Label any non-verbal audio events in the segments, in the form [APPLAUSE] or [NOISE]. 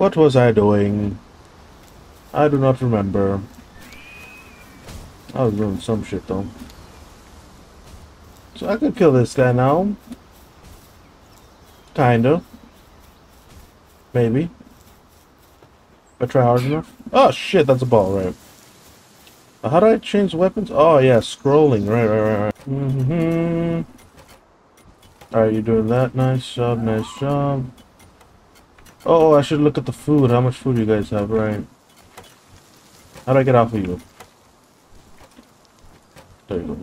What was I doing? I do not remember. I was doing some shit though. So I could kill this guy now. Kinda. Maybe. I try hard enough. Oh shit, that's a ball, right. How do I change weapons? Oh yeah, scrolling. Right, right, right, right. Mm hmm Alright, you're doing that. Nice job, nice job. Oh, I should look at the food. How much food you guys have, right? How do I get off of you? There you go.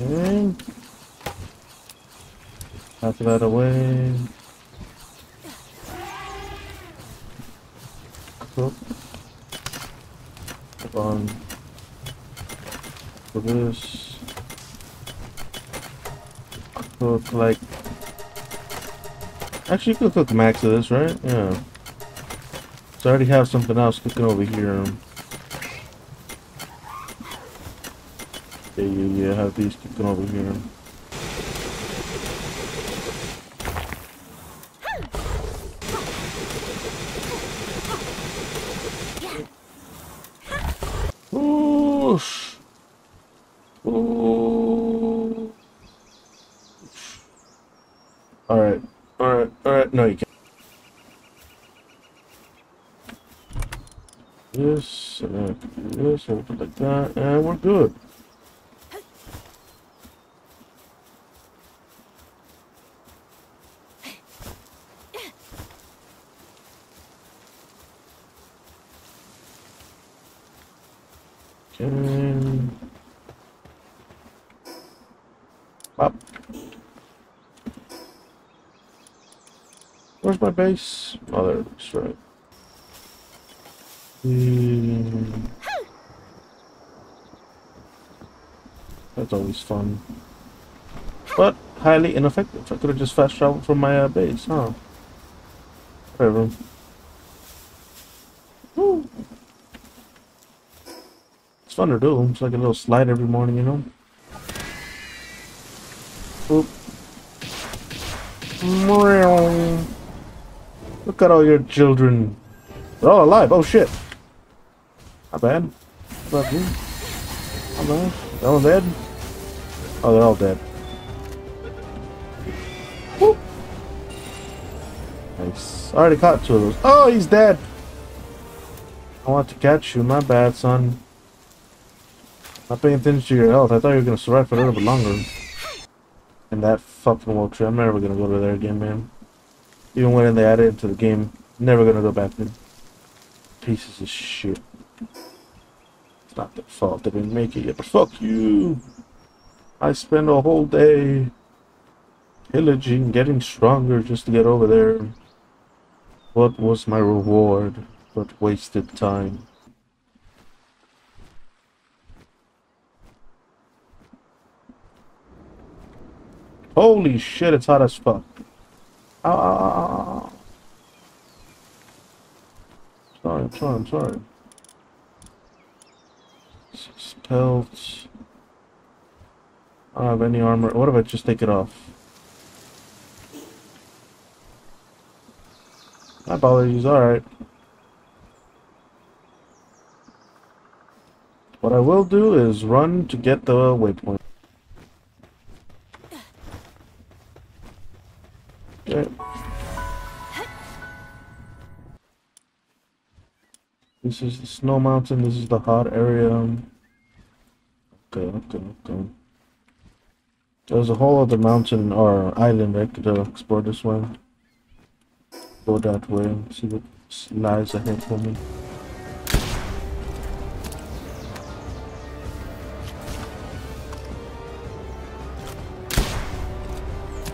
Okay. Half that away. Cook. Hold on. For this. Cook like. Actually, you could cook max of this, right? Yeah. So I already have something else cooking over here. Yeah, yeah, yeah, have these cooking over here. Oosh. Ooh. Alright, alright, alright, no you can't. This, and then do this, and put like that, and we're good. Okay. Up. Where's my base? Oh, there it is, right. Hmm. That's always fun. But highly ineffective. I could have just fast traveled from my uh, base, huh? Whatever. Woo. It's fun to do. It's like a little slide every morning, you know? Boop. Look at all your children. They're all alive. Oh shit. Not bad. Not bad. Bad. They're dead? Oh, they're all dead. Whoop. Nice. I already caught two of those. Oh, he's dead. I want to catch you. My bad, son. Not paying attention to your health. I thought you were going to survive for a little bit longer. And that fucking world tree. I'm never going to go to there again, man. Even when they added it to the game. Never going to go back there. Pieces of shit. It's not their fault. They didn't make it yet. But fuck you. I spent a whole day pillaging, getting stronger just to get over there. What was my reward but wasted time? Holy shit, it's hot as fuck. Ow, ow, ow, ow. Sorry, I'm sorry, I'm sorry. Pelts. I don't have any armor. What if I just take it off? My apologies, alright. What I will do is run to get the waypoint. Okay. This is the snow mountain, this is the hot area. Okay, okay, okay. There's a whole other mountain or island I could uh, explore this way. Go that way, see what lies ahead for me.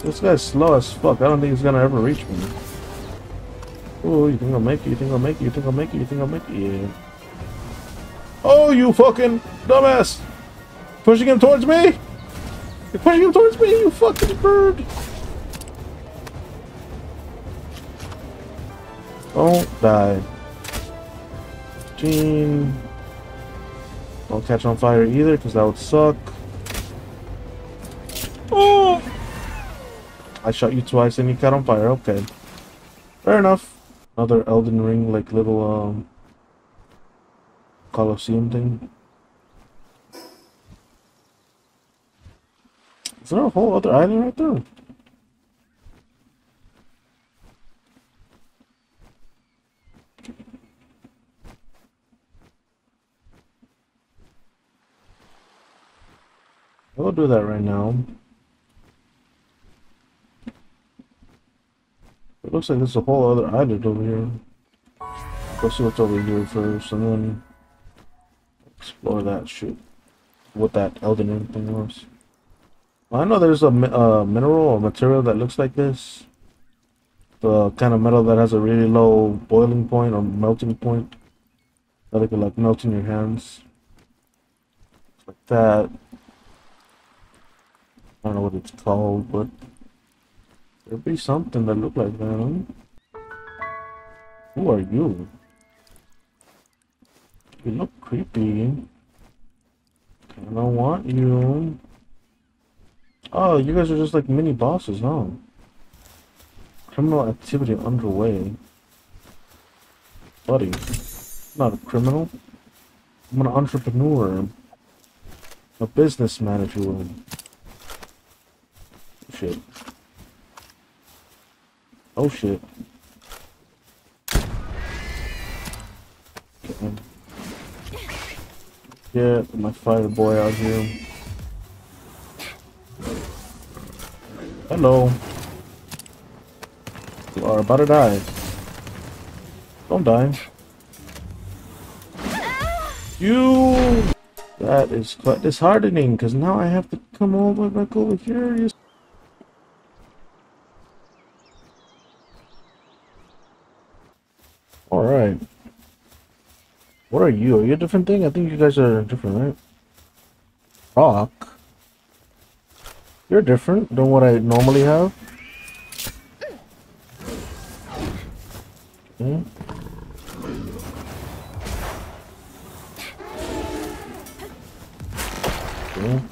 This guy's slow as fuck. I don't think he's gonna ever reach me. Oh, you think I'll make it? You think I'll make it? You think I'll make it? You think I'll make it? Yeah. Oh, you fucking dumbass! Pushing him towards me? You're him towards me, you fucking bird! Don't die. Gene. Don't catch on fire either, because that would suck. Oh! I shot you twice and you caught on fire. Okay. Fair enough. Another Elden Ring, like little, um... Colosseum thing. There a whole other island right there? I'll do that right now. It looks like there's a whole other island over here. Let's see what's over here first, and then explore that shit. What that Elden Ring thing was. I know there's a uh, mineral or material that looks like this. The kind of metal that has a really low boiling point or melting point. That it could like melt in your hands. Like that. I don't know what it's called, but there'd be something that looked like that. Who are you? You look creepy. I don't want you. Oh, you guys are just like mini bosses, huh? Criminal activity underway. Buddy, I'm not a criminal. I'm an entrepreneur. A you will. Shit. Oh shit. Get my fire boy out here. Hello. You are about to die. Don't die. You! That is quite disheartening, because now I have to come all the way back over here. You Alright. What are you? Are you a different thing? I think you guys are different, right? Rock. You're different than what I normally have. Okay. Okay.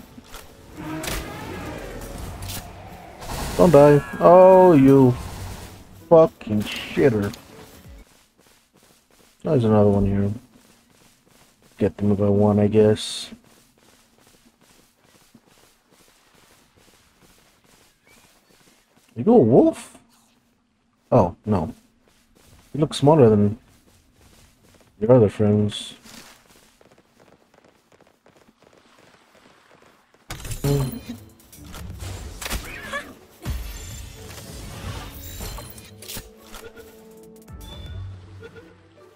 Don't die. Oh, you fucking shitter. There's another one here. Get them if I want, I guess. Are you a wolf? Oh, no. You look smaller than your other friends.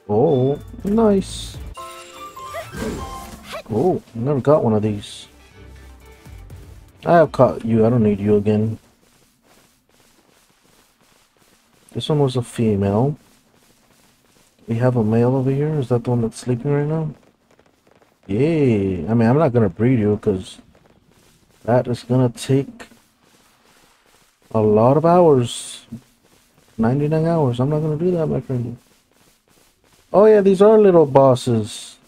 Oh, nice. Oh, never got one of these. I have caught you. I don't need you again. This one was a female. We have a male over here. Is that the one that's sleeping right now? Yay. I mean, I'm not to breed you because that is to take a lot of hours. 99 hours. I'm not to do that, my friend. Oh, yeah, these are little bosses.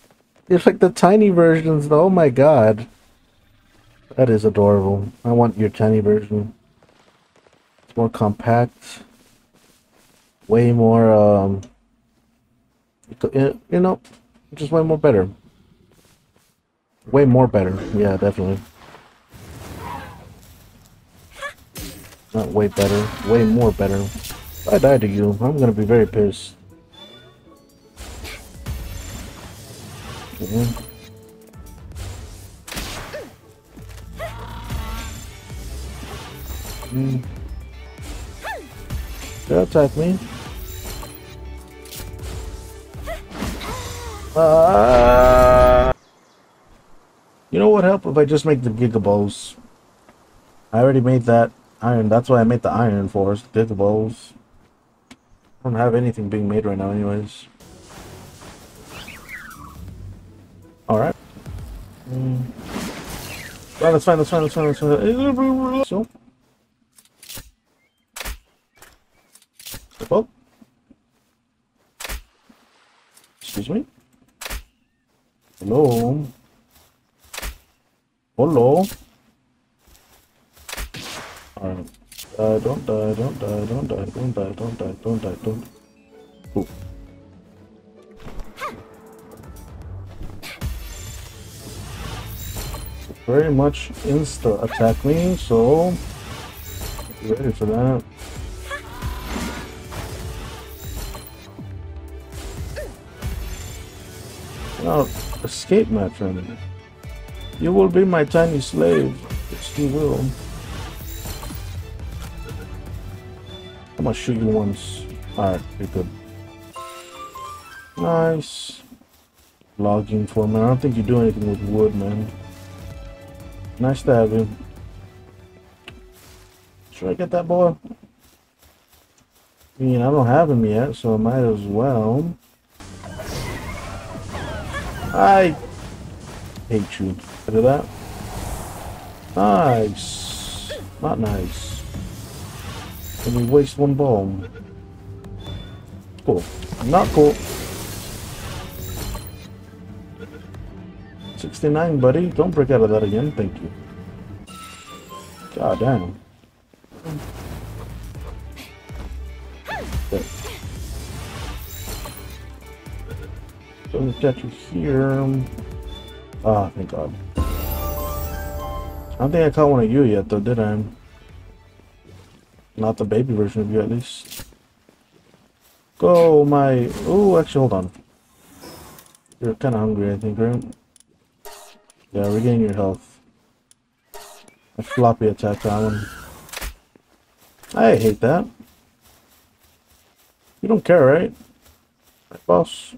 They're like the tiny versions. Oh, my God. That is adorable. I want your tiny version. It's more compact way more, um, you know, just way more better. Way more better. Yeah, definitely. Not way better. Way more better. If I die to you, I'm gonna be very pissed. Okay. Mm. Don't attack me. Uh, you know what help if I just make the Gigabows? I already made that iron. That's why I made the iron force, Gigabows. I don't have anything being made right now anyways. Alright. Mm. Well, that's fine, that's fine, that's fine, that's fine. So. Oh. Excuse me. Hello? Hello? Alright. Uh, don't die, don't die, don't die, don't die, don't die, don't die, don't. Ooh. Very much insta attack me, so ready for that. Now, escape, my friend. You will be my tiny slave. Yes, you will. I'm gonna shoot you once. Alright, you're good. Nice. Logging for me. I don't think you do anything with wood, man. Nice to have you. Should I get that boy? I mean, I don't have him yet, so I might as well. I hate you. Look at that. Nice. Not nice. And we waste one bomb. Cool. Not cool. 69, buddy. Don't break out of that again. Thank you. God damn. So I'm gonna you here. Ah, thank God. I don't think I caught one of you yet, though, did I? Not the baby version of you, at least. Go, my... Oh, actually, hold on. You're kind of hungry, I think, right? Yeah, regain your health. A floppy attack that one. I hate that. You don't care, right? Right, boss?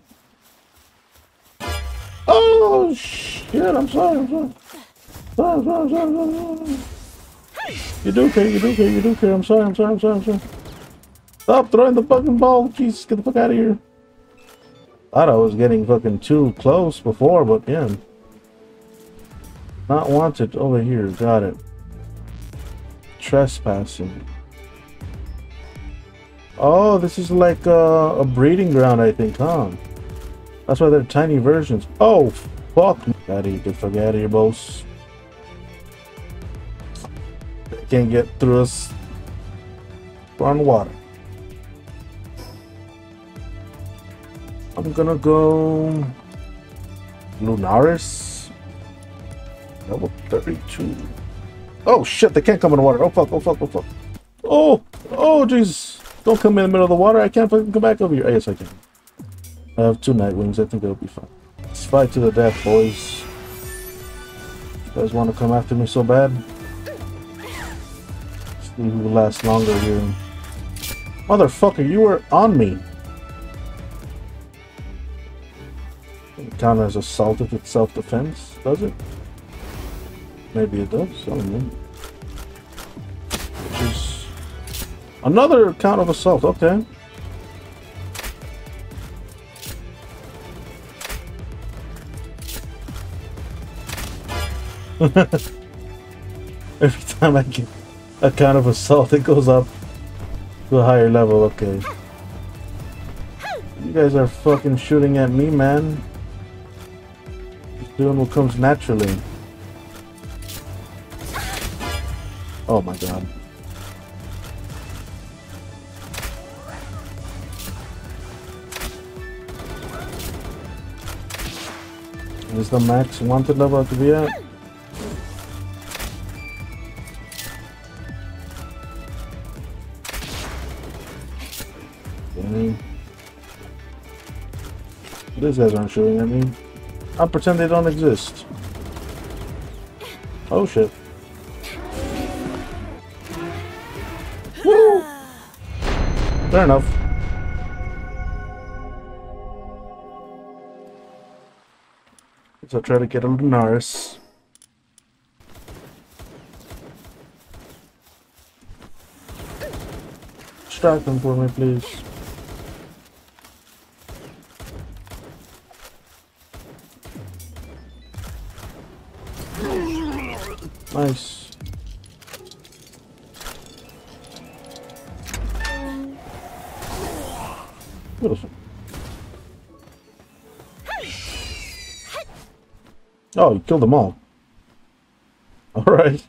Oh, shit, I'm sorry, I'm sorry. Sorry, sorry, sorry, sorry. You do care, you do care, you do care. I'm sorry, I'm sorry, I'm sorry, I'm sorry. Stop throwing the fucking ball. Jesus, get the fuck out of here. Thought I was getting fucking too close before, but yeah. Not wanted over here. Got it. Trespassing. Oh, this is like uh, a breeding ground, I think, huh? That's why they're tiny versions. Oh, fuck. Gotta get the fuck out of here, boss. Can't get through us. on water. I'm gonna go Lunaris. Level 32. Oh shit, they can't come in the water. Oh fuck, oh fuck, oh fuck. Oh, oh jeez. Don't come in the middle of the water. I can't fucking come back over here. Oh, yes, I can. I have two Nightwings. I think that'll be fine. Let's fight to the death, boys. You guys want to come after me so bad? See who will last longer here. Motherfucker, you were on me. count as assault if it's self-defense, does it? Maybe it does, I don't know. Which is another count of assault, okay. [LAUGHS] Every time I get a count of assault, it goes up to a higher level, okay. You guys are fucking shooting at me, man. Doing what comes naturally. Oh my god. Is the max wanted level to be at? These guys aren't shooting at me. I'll pretend they don't exist. Oh shit. Woo! Fair enough. So try to get a Lunaris. Strike them for me, please. Nice. Beautiful. Oh, you killed them all. Alright.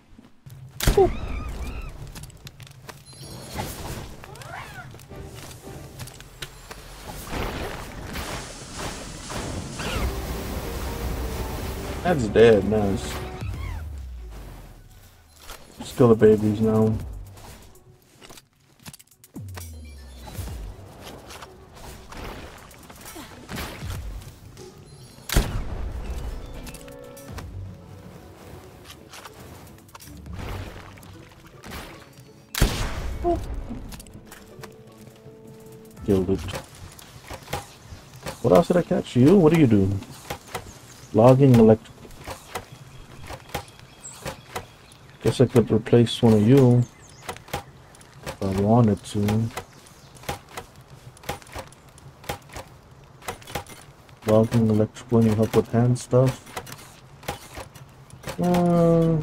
That's dead, nice. Kill the babies now. What else did I catch? You? What are you doing? Logging electrical. I guess I could replace one of you if I wanted to. Logging electrical and you help with hand stuff. Uh,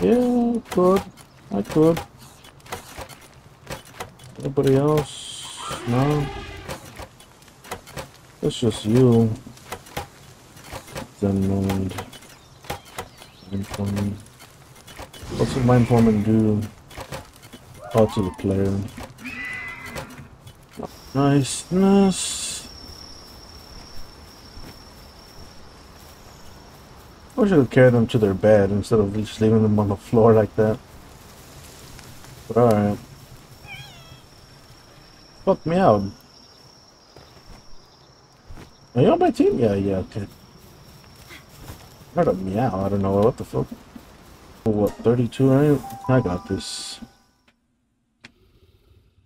yeah, I could. I could. Anybody else? No. It's just you. Then mind. Mind What's the mind foreman do? Talk to the player. Niceness. I wish I could carry them to their bed instead of just leaving them on the floor like that. But alright. Fuck me out. Are you on my team? Yeah, yeah, okay. Heard a meow, I don't know what the fuck. What, 32, right? I got this.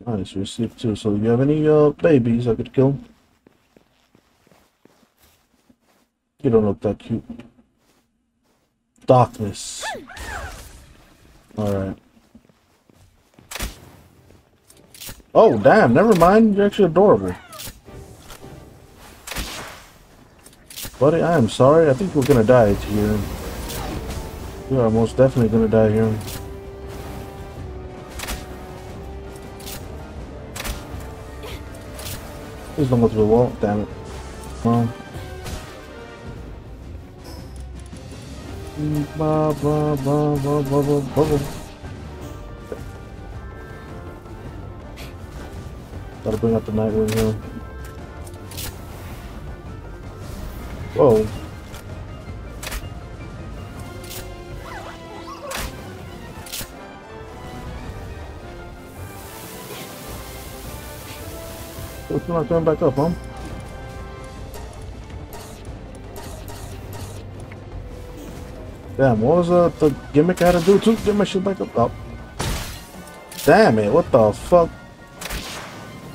Nice, received too. So do you have any uh, babies I could kill? You don't look that cute. Darkness. Alright. Oh, damn, never mind. You're actually adorable. Buddy, I am sorry. I think we're gonna die here. We are most definitely gonna die here. Please don't go through the wall. Damn it. Ba, ba, ba, ba, ba, ba, ba, ba. Gotta bring up the Nightwing here. Whoa. It's not going back up, huh? Damn, what was uh, the gimmick I had to do to get my shit back up? Oh. Damn it, what the fuck?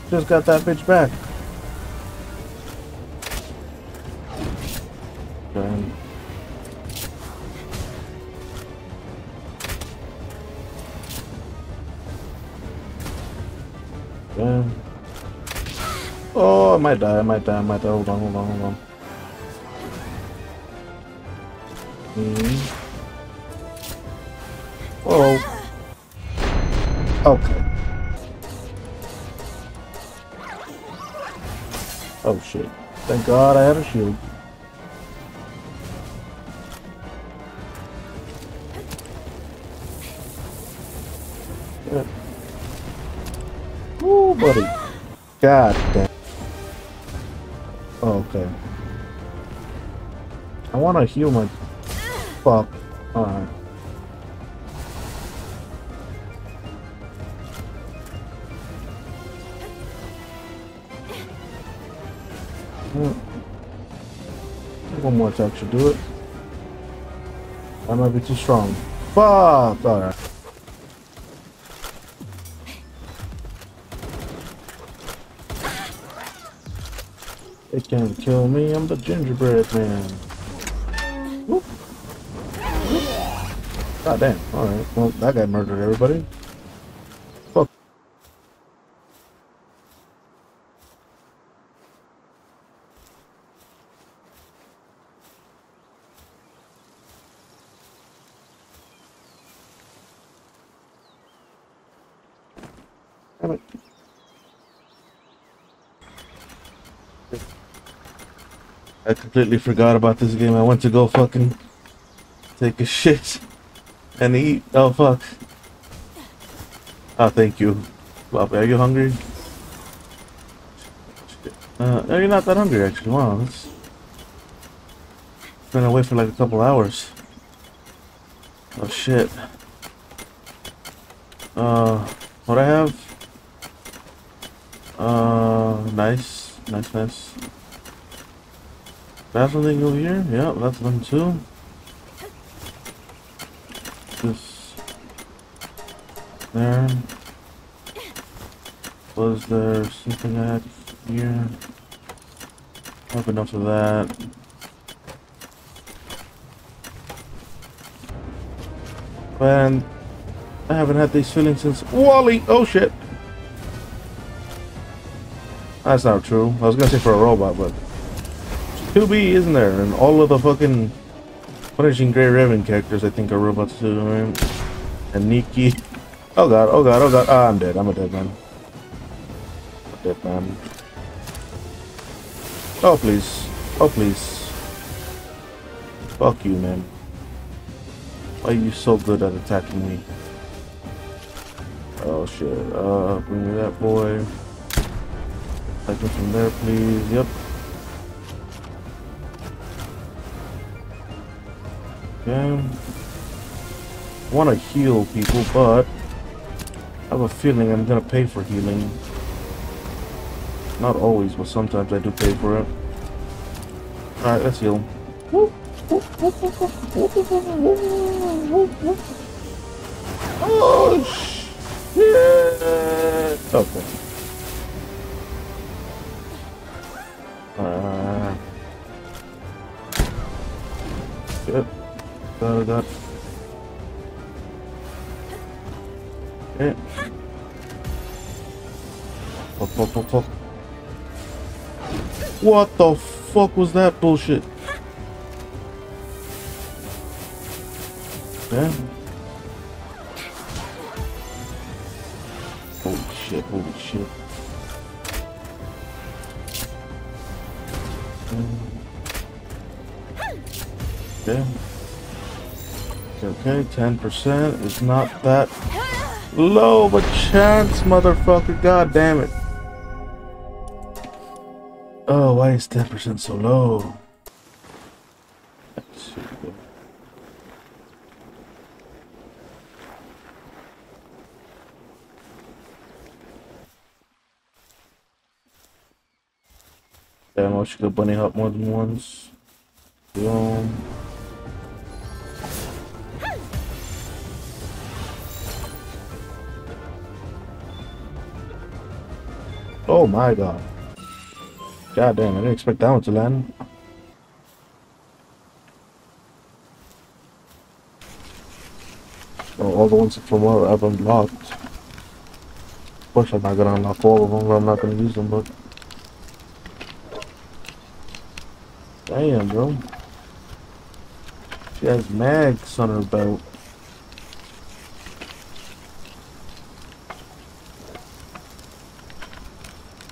Just got that bitch back. Damn. Damn. Oh, I might die, I might die, I might die. Hold on, hold on, hold on. Oh. Okay. Oh shit. Thank God I have a shield. God damn. Oh, okay. I want heal my... Fuck. Alright. Hmm. One more attack should do it. I might be too strong. Fuck! Alright. They can't kill me, I'm the gingerbread man. God damn. Alright. Well, that guy murdered everybody. Fuck. Damn it. I completely forgot about this game. I went to go fucking take a shit and eat. Oh fuck. Oh, thank you. Bobby, are you hungry? Uh, no, you're not that hungry actually. Wow, that's Been away for like a couple hours. Oh shit. Uh, what I have? Uh, nice, nice, nice. That's over here? Yeah, that's them too. This. There. Was there something I had here? Have enough of that. And I haven't had these feelings since WALL-E. Oh shit. That's not true. I was gonna say for a robot, but 2B isn't there? And all of the fucking punishing Gray Raven characters I think are robots too? And Nikke. Oh god, oh god, oh god. Ah, I'm dead. I'm a dead man. A dead man. Oh please. Oh please. Fuck you, man. Why are you so good at attacking me? Oh shit. Uh, bring me that boy. Take him from there, please. Yep. Okay. I want to heal people, but I have a feeling I'm gonna pay for healing. Not always, but sometimes I do pay for it. Alright, let's heal. Oh, shit! Okay. What the fuck was that bullshit? Yeah. Holy shit, holy shit. Okay. Okay, 10% is not that low of a chance, motherfucker. God damn it. Why is 10% so low? Damn, I should go bunny hop more than once. Boom. Oh my god. God damn, I didn't expect that one to land. Oh, all the ones from what I've unlocked. Of course I'm not gonna unlock all of them, I'm not gonna use them, but... Damn, bro. She has mags on her belt.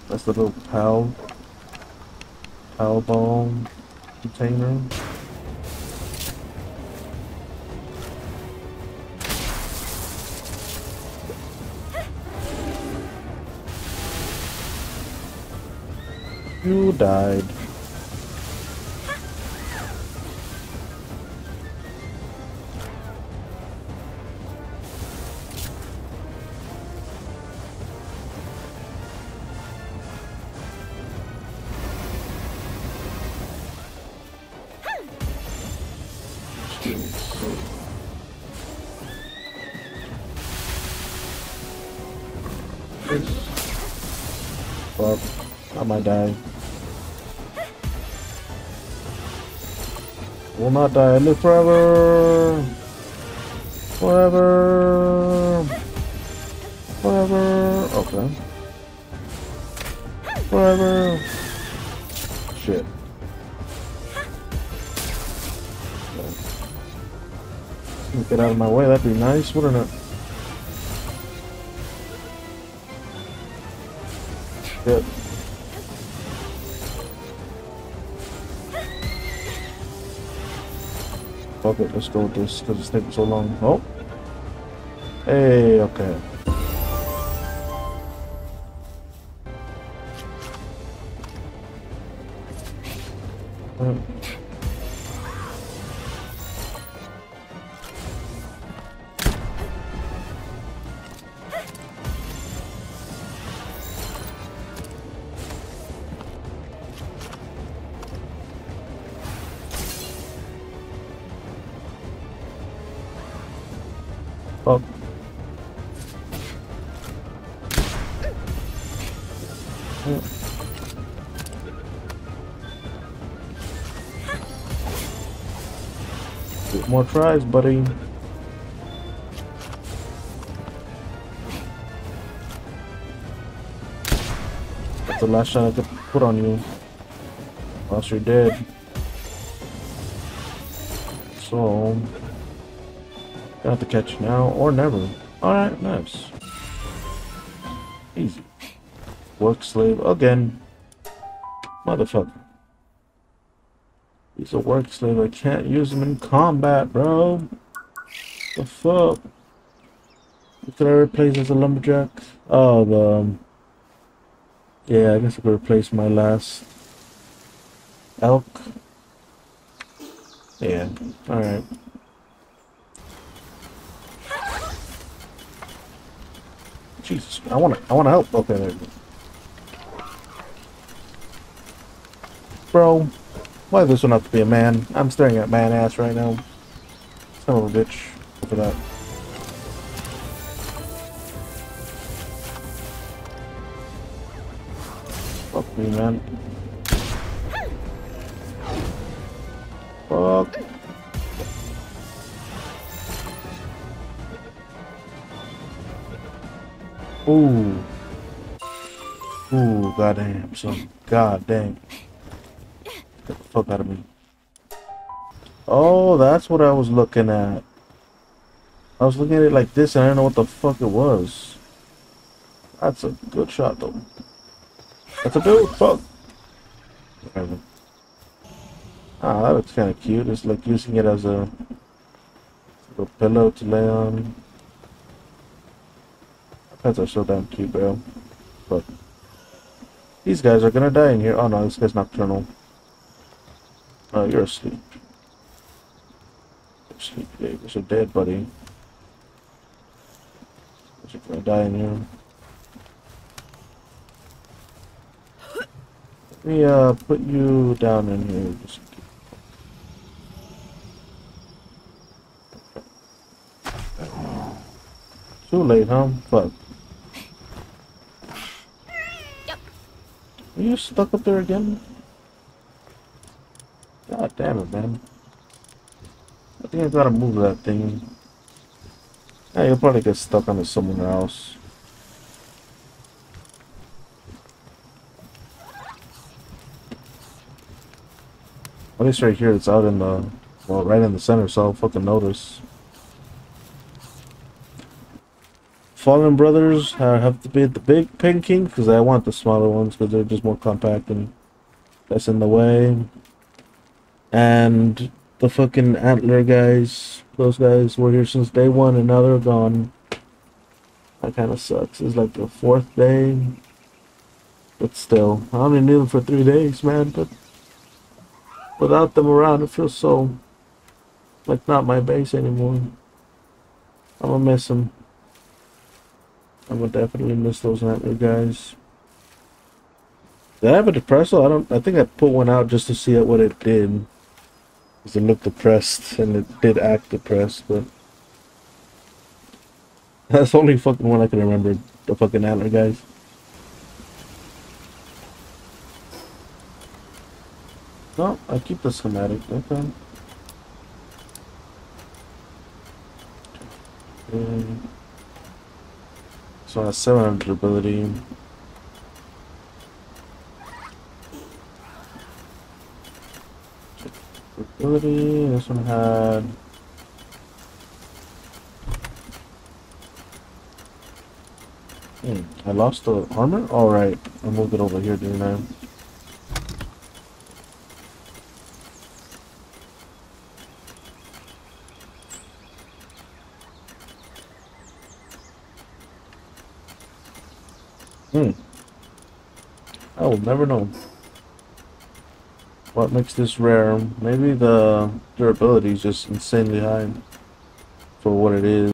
That's the little pal, pal bomb container. You died. I die. Will not die. Live forever. Forever. Forever. Okay. Forever. Shit. Get out of my way, that'd be nice, wouldn't it? Shit. Fuck it, let's go with this, because it's taking so long. Oh. Hey, okay. More tries, buddy. That's the last shot I could put on you. Else you're dead. So, gonna have to catch now or never. Alright, nice. Easy. Work slave again. Motherfucker. He's a work slave. I can't use him in combat, bro. The fuck? Could I replace as a lumberjack? Oh, the. Um, yeah, I guess I could replace my last elk. Yeah, alright. Jesus, I wanna I wanna help. Okay, there Bro, why does this one have to be a man? I'm staring at man ass right now. Son of a bitch. For that. Fuck me, man. Fuck. Ooh. Ooh, goddamn, son. Goddamn. Fuck out of me. Oh, that's what I was looking at. I was looking at it like this and I didn't know what the fuck it was. That's a good shot, though. That's a dude. Fuck. Ah, that looks kind of cute. It's like using it as a little pillow to lay on. Pets are so damn cute, bro. But these guys are gonna die in here. Oh no, this guy's nocturnal. Oh, you're asleep. You're asleep. Yeah, you're dead, buddy. You're gonna die in here. Let me uh put you down in here. Just Too late, huh? Fuck. Yep. Are you stuck up there again? It, man. I think I gotta move that thing. Yeah, you'll probably get stuck on it somewhere else. At least right here, it's out in the, well, right in the center, so I'll fucking notice. Fallen Brothers uh, have to be the big Penking because I want the smaller ones because they're just more compact and less in the way. And the fucking Antler guys, those guys were here since day one and now they're gone. That kind of sucks. It's like the fourth day. But still, I only knew them for three days, man. But without them around, it feels so like not my base anymore. I'm gonna miss them. I'm gonna definitely miss those antler guys. Did I have a depressal? I don't. I think I put one out just to see what it did. Because it looked depressed, and it did act depressed, but [LAUGHS] that's the only fucking one I can remember. The fucking antler guys. No, I keep the schematic. Okay. So has 700 ability. This one had... Hmm, I lost the armor? Alright, I moved it over here, didn't I? Hmm. I will never know. What makes this rare? Maybe the durability is just insanely high for what it is.